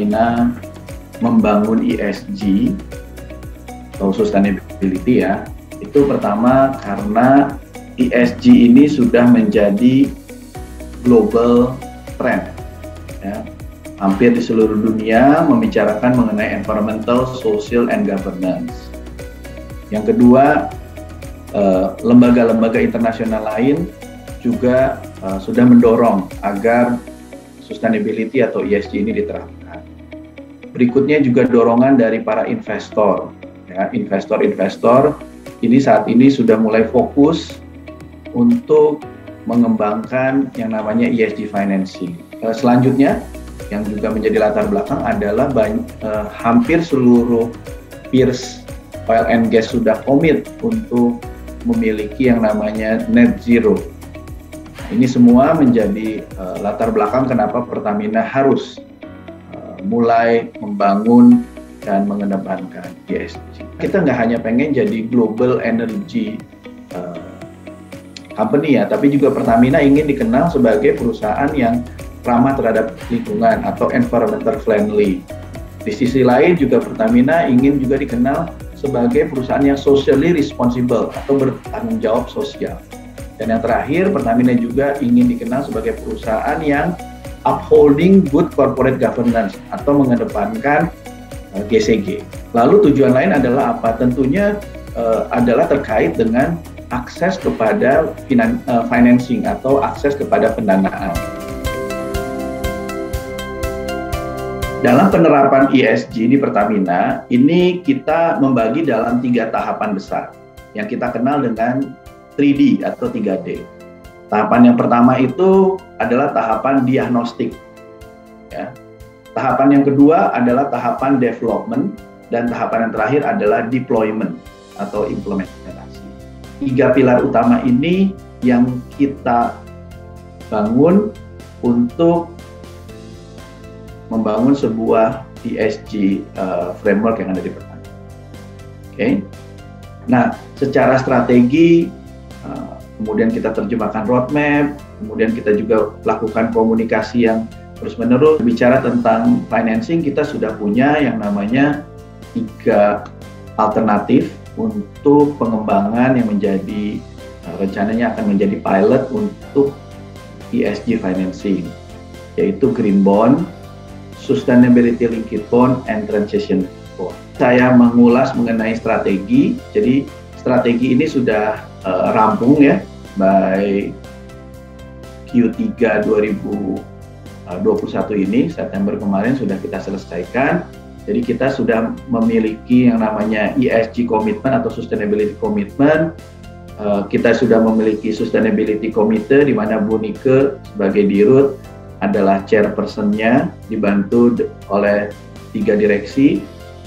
Pertamina membangun ESG atau sustainability ya. Itu pertama karena ESG ini sudah menjadi global trend. Ya. Hampir di seluruh dunia membicarakan mengenai environmental, social, and governance. Yang kedua, eh, lembaga-lembaga internasional lain juga uh, sudah mendorong agar sustainability atau ESG ini diterapkan. Berikutnya juga dorongan dari para investor. Ya, investor-investor ini saat ini sudah mulai fokus untuk mengembangkan yang namanya ESG financing. Uh, selanjutnya yang juga menjadi latar belakang adalah banyak, uh, hampir seluruh peers oil and gas sudah komit untuk memiliki yang namanya net zero ini semua menjadi uh, latar belakang kenapa Pertamina harus mulai membangun dan mengedepankan ESG. Kita nggak hanya pengen jadi global energy uh, company ya, tapi juga Pertamina ingin dikenal sebagai perusahaan yang ramah terhadap lingkungan atau environmental friendly. Di sisi lain juga Pertamina ingin juga dikenal sebagai perusahaan yang socially responsible atau bertanggung jawab sosial. Dan yang terakhir, Pertamina juga ingin dikenal sebagai perusahaan yang upholding good corporate governance atau mengedepankan uh, GCG. Lalu tujuan lain adalah apa? Tentunya uh, adalah terkait dengan akses kepada finan, uh, financing atau akses kepada pendanaan. Dalam penerapan ESG di Pertamina, ini kita membagi dalam tiga tahapan besar yang kita kenal dengan 3D atau 3D. Tahapan yang pertama itu adalah tahapan diagnostik. Ya. Tahapan yang kedua adalah tahapan development dan tahapan yang terakhir adalah deployment atau implementasi. Tiga pilar utama ini yang kita bangun untuk membangun sebuah ESG uh, framework yang ada di Pertamina. Oke. Okay? Nah, secara strategi kemudian kita terjemahkan roadmap, kemudian kita juga lakukan komunikasi yang terus-menerus. Bicara tentang financing, kita sudah punya yang namanya tiga alternatif untuk pengembangan yang menjadi eh, rencananya akan menjadi pilot untuk ESG financing, yaitu Green Bond, Sustainability Linked Bond, and Transition Bond. Saya mengulas mengenai strategi, jadi strategi ini sudah uh, rampung ya by Q3 2021 ini September kemarin sudah kita selesaikan. Jadi kita sudah memiliki yang namanya ESG commitment atau sustainability commitment. Uh, kita sudah memiliki sustainability committee di mana Bu Nike sebagai dirut adalah chairpersonnya dibantu oleh tiga direksi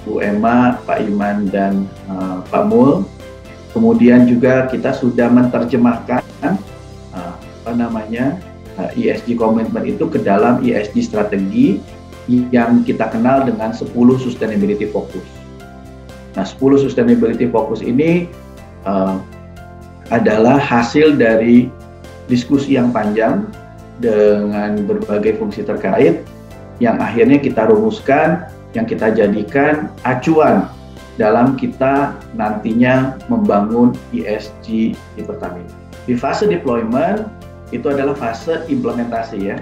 Bu Emma, Pak Iman dan uh, Pak Mul Kemudian juga kita sudah menerjemahkan uh, apa namanya ESG commitment itu ke dalam ESG strategi yang kita kenal dengan 10 sustainability focus. Nah, 10 sustainability focus ini uh, adalah hasil dari diskusi yang panjang dengan berbagai fungsi terkait yang akhirnya kita rumuskan, yang kita jadikan acuan dalam kita nantinya membangun ESG di Pertamina. Di fase deployment itu adalah fase implementasi ya.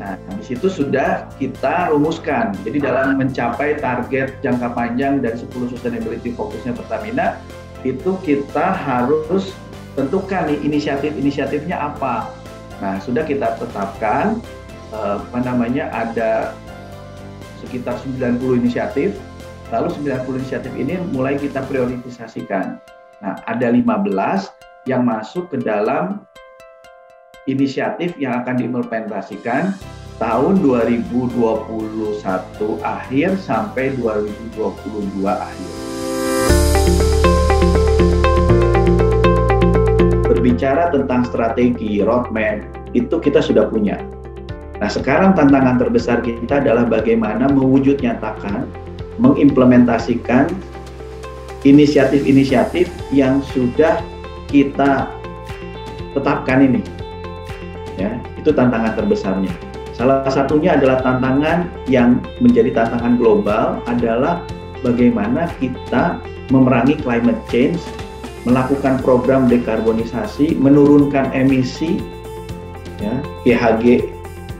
Nah, di situ sudah kita rumuskan. Jadi dalam mencapai target jangka panjang dan 10 sustainability fokusnya Pertamina, itu kita harus tentukan nih inisiatif-inisiatifnya apa. Nah, sudah kita tetapkan eh, apa namanya ada sekitar 90 inisiatif Lalu 90 inisiatif ini mulai kita prioritisasikan. Nah, ada 15 yang masuk ke dalam inisiatif yang akan diimplementasikan tahun 2021 akhir sampai 2022 akhir. Berbicara tentang strategi, roadmap, itu kita sudah punya. Nah, sekarang tantangan terbesar kita adalah bagaimana mewujud nyatakan mengimplementasikan inisiatif-inisiatif yang sudah kita tetapkan ini. Ya, itu tantangan terbesarnya. Salah satunya adalah tantangan yang menjadi tantangan global adalah bagaimana kita memerangi climate change, melakukan program dekarbonisasi, menurunkan emisi ya, GHG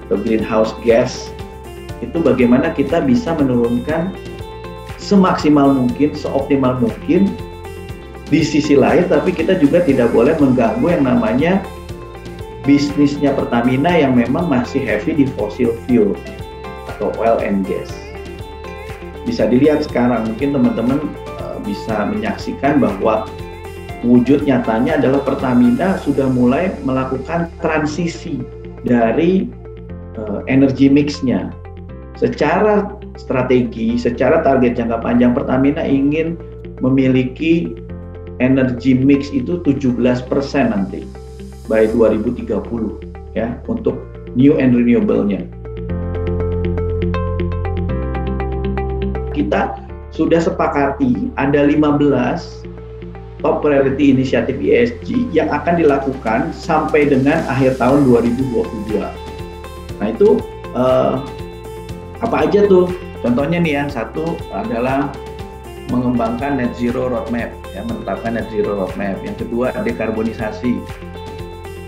atau greenhouse gas itu bagaimana kita bisa menurunkan semaksimal mungkin, seoptimal mungkin di sisi lain tapi kita juga tidak boleh mengganggu yang namanya bisnisnya Pertamina yang memang masih heavy di fossil fuel atau oil and gas. Bisa dilihat sekarang, mungkin teman-teman uh, bisa menyaksikan bahwa wujud nyatanya adalah Pertamina sudah mulai melakukan transisi dari uh, energi mixnya. Secara strategi, secara target jangka panjang Pertamina ingin memiliki energi mix itu 17% nanti by 2030 ya untuk new and renewable-nya. Kita sudah sepakati ada 15 top priority inisiatif ESG yang akan dilakukan sampai dengan akhir tahun 2022. Nah itu uh, apa aja tuh? Contohnya nih ya, satu adalah mengembangkan net zero roadmap, ya menetapkan net zero roadmap. Yang kedua dekarbonisasi,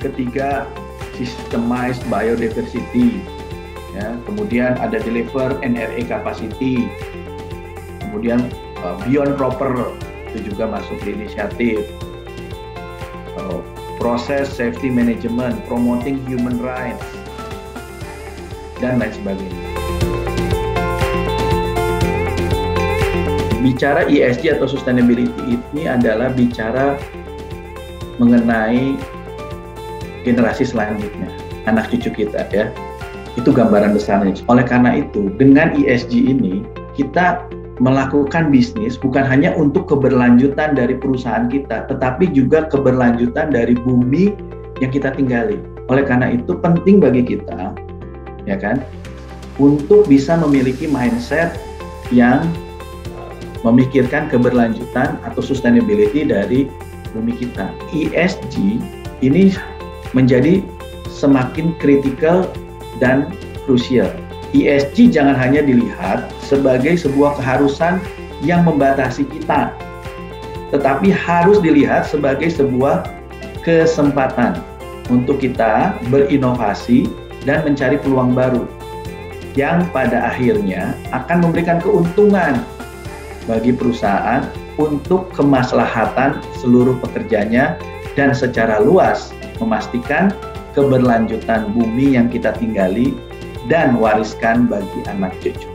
ketiga systemized biodiversity ya. Kemudian ada deliver NRE capacity. Kemudian uh, beyond proper itu juga masuk di inisiatif. Uh, proses safety management promoting human rights dan lain sebagainya bicara ESG atau sustainability ini adalah bicara mengenai generasi selanjutnya, anak cucu kita ya. Itu gambaran besarnya. Oleh karena itu, dengan ESG ini kita melakukan bisnis bukan hanya untuk keberlanjutan dari perusahaan kita, tetapi juga keberlanjutan dari bumi yang kita tinggali. Oleh karena itu penting bagi kita, ya kan, untuk bisa memiliki mindset yang memikirkan keberlanjutan atau sustainability dari bumi kita. ESG ini menjadi semakin kritikal dan krusial. ESG jangan hanya dilihat sebagai sebuah keharusan yang membatasi kita, tetapi harus dilihat sebagai sebuah kesempatan untuk kita berinovasi dan mencari peluang baru yang pada akhirnya akan memberikan keuntungan bagi perusahaan untuk kemaslahatan seluruh pekerjanya dan secara luas memastikan keberlanjutan bumi yang kita tinggali dan wariskan bagi anak cucu.